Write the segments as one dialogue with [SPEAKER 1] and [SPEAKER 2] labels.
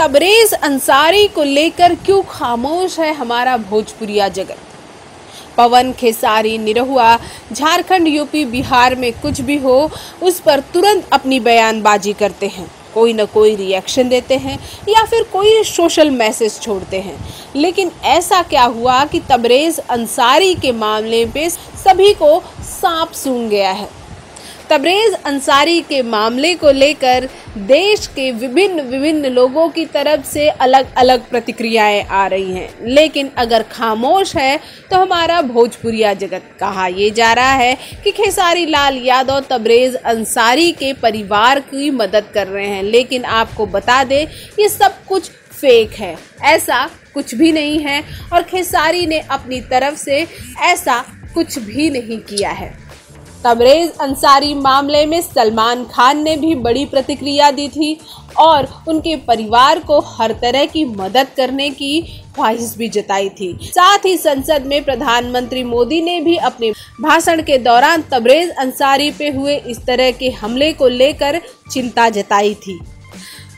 [SPEAKER 1] तबरेज अंसारी को लेकर क्यों खामोश है हमारा भोजपुरिया जगत? पवन, खेसारी, निरहुआ, झारखंड, यूपी, बिहार में कुछ भी हो, उस पर तुरंत अपनी बयानबाजी करते हैं। कोई ना कोई रिएक्शन देते हैं या फिर कोई सोशल मैसेज छोड़ते हैं। लेकिन ऐसा क्या हुआ कि तबरेज अंसारी के मामले पे सभी को सांप सूंघ गया है? तबरेज अंसारी के मामले को लेकर देश के विभिन्न विभिन्न लोगों की तरफ़ से अलग अलग प्रतिक्रियाएँ आ रही हैं। लेकिन अगर खामोश है तो हमारा भोजपुरिया जगत कहा यह जा रहा है कि खेसारी लाल यादव तबरेज अंसारी के परिवार की मदद कर रहे हैं। लेकिन आपको बता दें, ये सब कुछ फेक है। ऐसा कुछ भी नहीं है और खेसारी ने अपनी तरफ़ से ऐसा कुछ भी नहीं किया है। तबरेज अंसारी मामले में सलमान खान ने भी बड़ी प्रतिक्रिया दी थी और उनके परिवार को हर तरह की मदद करने की ख्वाहिश भी जताई थी। साथ ही संसद में प्रधानमंत्री मोदी ने भी अपने भाषण के दौरान तबरेज अंसारी पे हुए इस तरह के हमले को लेकर चिंता जताई थी।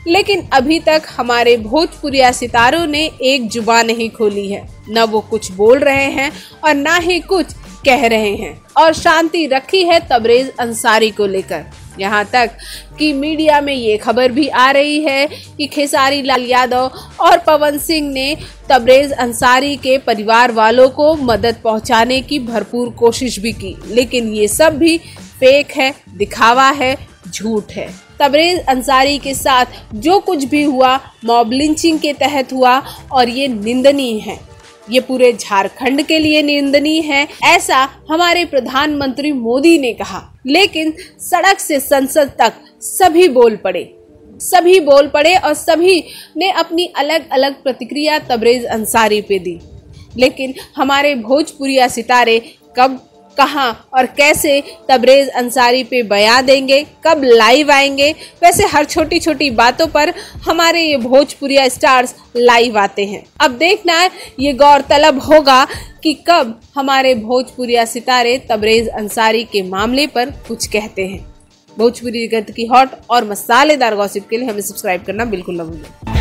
[SPEAKER 1] लेकिन अभी तक हमारे भोजपुरिया सितारों ने एक जुबा नहीं खोली है। न वो कुछ बोल रहे हैं और न ही कुछ कह रहे हैं। और शांति रखी है तबरेज अंसारी को लेकर। यहाँ तक कि मीडिया में ये खबर भी आ रही है कि खेसारी लाल यादव और पवन सिंह ने तबरेज अंसारी के परिवार वालों को मदद पहुँचाने की भरपूर कोशिश भी की। लेकिन ये सब भी फेक है, दिखावा है, झूठ है। तबरेज अंसारी के साथ जो कुछ भी हुआ, मॉब लिंचिंग के तहत हुआ और ये निंदनीय है। ये पूरे झारखंड के लिए निंदनीय है, ऐसा हमारे प्रधानमंत्री मोदी ने कहा। लेकिन सड़क से संसद तक सभी बोल पड़े। सभी बोल पड़े और सभी ने अपनी अलग अलग प्रतिक्रिया तबरेज अंसारी पे दी। लेकिन हमारे भोजपुरिया सितारे कब कहाँ और कैसे तबरेज अंसारी पे बयान देंगे, कब लाइव आएँगे। वैसे हर छोटी छोटी बातों पर हमारे ये भोजपुरिया स्टार्स लाइव आते हैं। अब देखना ये गौरतलब होगा कि कब हमारे भोजपुरिया सितारे तबरेज अंसारी के मामले पर कुछ कहते हैं। भोजपुरी जगत की हॉट और मसालेदार गॉसिप के लिए हमें सब्सक्राइब करना बिल्कुल न भूलें।